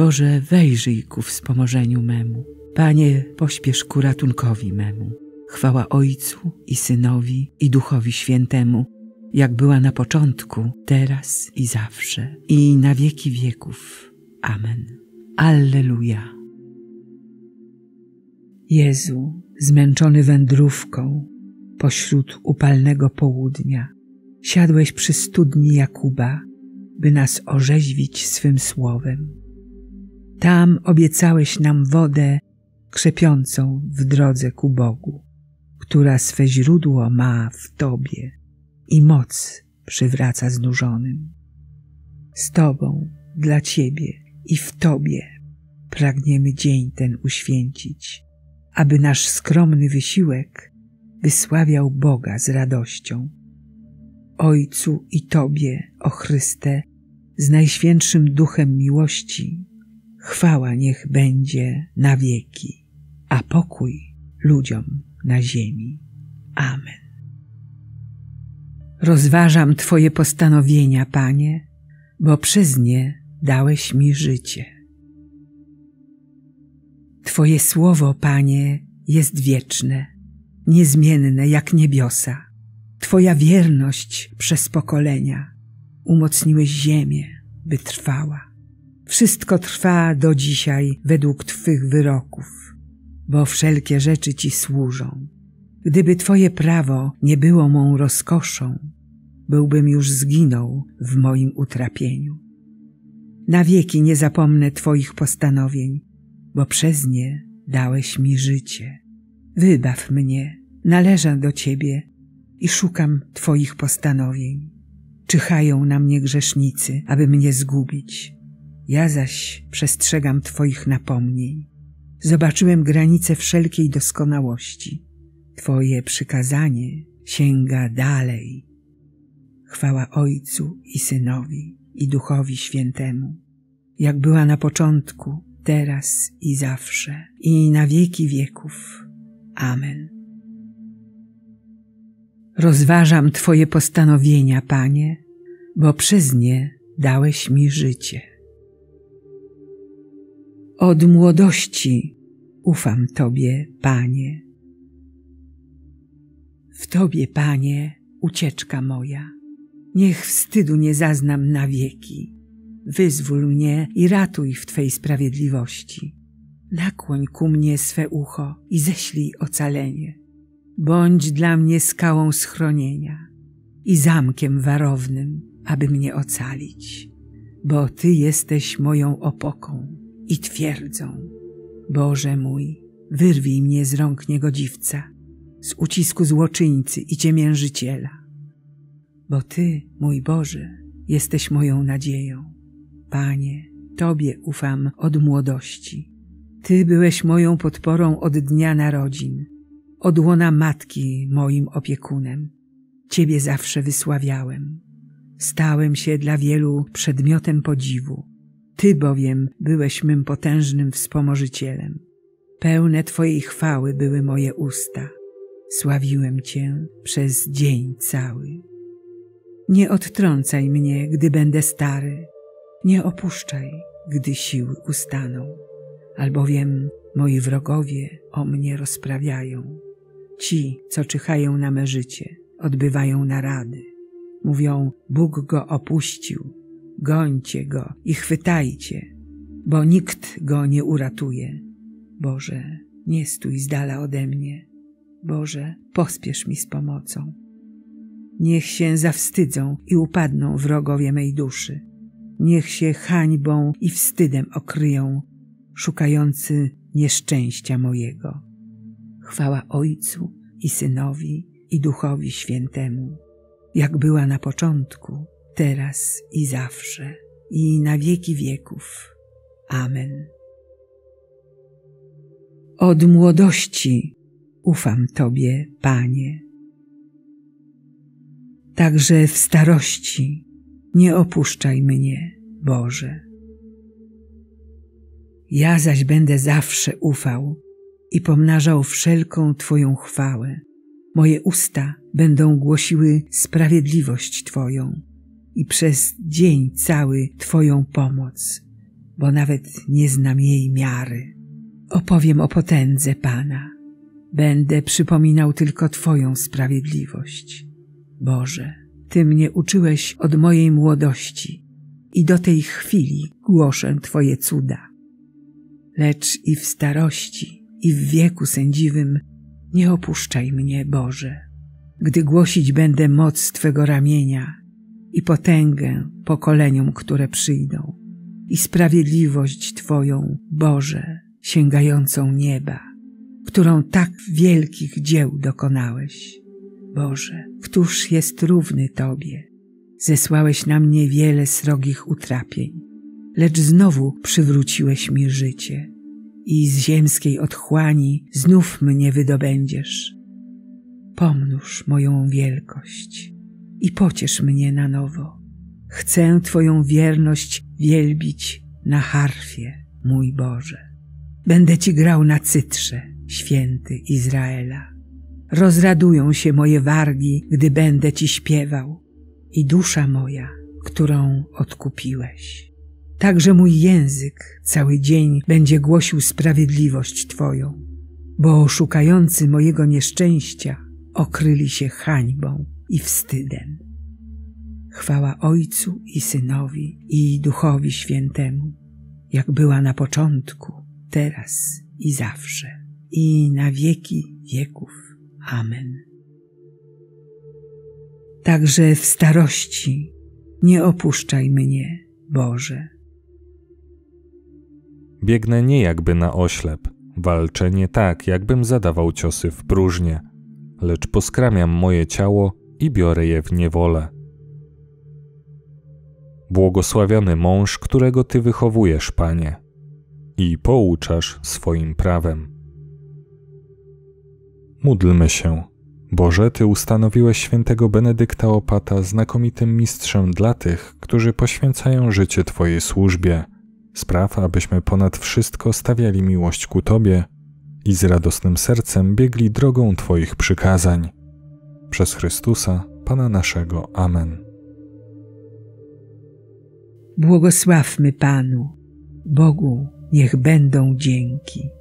Boże, wejrzyj ku wspomożeniu memu. Panie, pośpiesz ku ratunkowi memu. Chwała Ojcu i Synowi i Duchowi Świętemu, jak była na początku, teraz i zawsze, i na wieki wieków. Amen. Alleluja. Jezu, zmęczony wędrówką, pośród upalnego południa, siadłeś przy studni Jakuba, by nas orzeźwić swym słowem. Tam obiecałeś nam wodę krzepiącą w drodze ku Bogu, która swe źródło ma w Tobie i moc przywraca znużonym. Z Tobą, dla Ciebie i w Tobie pragniemy dzień ten uświęcić, aby nasz skromny wysiłek wysławiał Boga z radością. Ojcu i Tobie, o Chryste, z Najświętszym Duchem miłości, chwała niech będzie na wieki, a pokój ludziom na ziemi. Amen. Rozważam Twoje postanowienia, Panie, bo przez nie dałeś mi życie. Twoje słowo, Panie, jest wieczne, niezmienne jak niebiosa. Twoja wierność przez pokolenia umocniłeś ziemię, by trwała. Wszystko trwa do dzisiaj według Twych wyroków, bo wszelkie rzeczy Ci służą. Gdyby Twoje prawo nie było mą rozkoszą, byłbym już zginął w moim utrapieniu. Na wieki nie zapomnę Twoich postanowień, bo przez nie dałeś mi życie. Wybaw mnie, należę do Ciebie i szukam Twoich postanowień. Czyhają na mnie grzesznicy, aby mnie zgubić. Ja zaś przestrzegam Twoich napomnień. Zobaczyłem granice wszelkiej doskonałości. Twoje przykazanie sięga dalej. Chwała Ojcu i Synowi i Duchowi Świętemu, jak była na początku, teraz i zawsze, i na wieki wieków. Amen. Rozważam Twoje postanowienia, Panie, bo przez nie dałeś mi życie. Od młodości ufam Tobie, Panie. W Tobie, Panie, ucieczka moja. Niech wstydu nie zaznam na wieki. Wyzwól mnie i ratuj w Twej sprawiedliwości. Nakłoń ku mnie swe ucho i ześlij ocalenie. Bądź dla mnie skałą schronienia i zamkiem warownym, aby mnie ocalić, bo Ty jesteś moją opoką i twierdzą. Boże mój, wyrwij mnie z rąk niegodziwca, z ucisku złoczyńcy i ciemiężyciela. Bo Ty, mój Boże, jesteś moją nadzieją. Panie, Tobie ufam od młodości. Ty byłeś moją podporą od dnia narodzin, od łona matki moim opiekunem. Ciebie zawsze wysławiałem. Stałem się dla wielu przedmiotem podziwu. Ty bowiem byłeś mym potężnym wspomożycielem. Pełne Twojej chwały były moje usta. Sławiłem Cię przez dzień cały. Nie odtrącaj mnie, gdy będę stary. Nie opuszczaj, gdy siły ustaną. Albowiem moi wrogowie o mnie rozprawiają. Ci, co czyhają na me życie, odbywają narady. Mówią, Bóg go opuścił, gońcie go i chwytajcie, bo nikt go nie uratuje. Boże, nie stój z dala ode mnie. Boże, pospiesz mi z pomocą. Niech się zawstydzą i upadną wrogowie mej duszy. Niech się hańbą i wstydem okryją, szukający nieszczęścia mojego. Chwała Ojcu i Synowi i Duchowi Świętemu, jak była na początku, teraz i zawsze, i na wieki wieków. Amen. Od młodości ufam Tobie, Panie. Także w starości nie opuszczaj mnie, Boże. Ja zaś będę zawsze ufał i pomnażał wszelką Twoją chwałę. Moje usta będą głosiły sprawiedliwość Twoją i przez dzień cały Twoją pomoc, bo nawet nie znam jej miary. Opowiem o potędze Pana. Będę przypominał tylko Twoją sprawiedliwość. Boże, Ty mnie uczyłeś od mojej młodości i do tej chwili głoszę Twoje cuda. Lecz i w starości, i w wieku sędziwym nie opuszczaj mnie, Boże, gdy głosić będę moc Twego ramienia i potęgę pokoleniom, które przyjdą, i sprawiedliwość Twoją, Boże, sięgającą nieba, którą tak wielkich dzieł dokonałeś. Boże, któż jest równy Tobie? Zesłałeś na mnie wiele srogich utrapień, lecz znowu przywróciłeś mi życie i z ziemskiej otchłani znów mnie wydobędziesz. Pomnóż moją wielkość i pociesz mnie na nowo. Chcę Twoją wierność wielbić na harfie, mój Boże. Będę Ci grał na cytrze, święty Izraela. Rozradują się moje wargi, gdy będę Ci śpiewał i dusza moja, którą odkupiłeś. Także mój język cały dzień będzie głosił sprawiedliwość Twoją, bo szukający mojego nieszczęścia okryli się hańbą i wstydem. Chwała Ojcu i Synowi i Duchowi Świętemu, jak była na początku, teraz i zawsze, i na wieki wieków. Amen. Także w starości nie opuszczaj mnie, Boże. Biegnę nie jakby na oślep, walczę nie tak, jakbym zadawał ciosy w próżnię, lecz poskramiam moje ciało i biorę je w niewolę. Błogosławiony mąż, którego Ty wychowujesz, Panie, i pouczasz swoim prawem. Módlmy się. Boże, Ty ustanowiłeś świętego Benedykta Opata znakomitym mistrzem dla tych, którzy poświęcają życie Twojej służbie. Spraw, abyśmy ponad wszystko stawiali miłość ku Tobie i z radosnym sercem biegli drogą Twoich przykazań. Przez Chrystusa, Pana naszego. Amen. Błogosławmy Panu, Bogu niech będą dzięki.